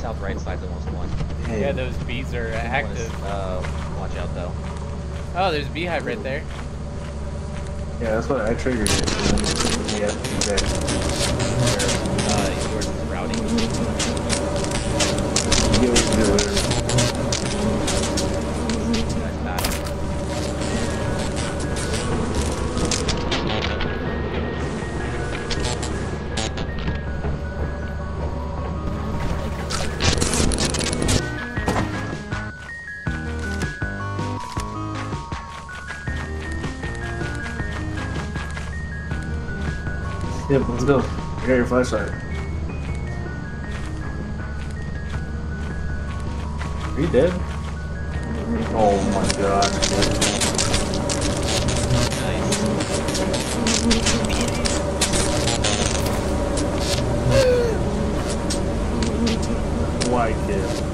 south right side's almost one. Yeah, those bees are One is, active. uh, watch out though. Oh, there's a beehive right there. Yeah, that's what I triggered it. Yeah, exactly. Yep, let's go. I got your flashlight. Are you dead? Oh my god. Why, kid?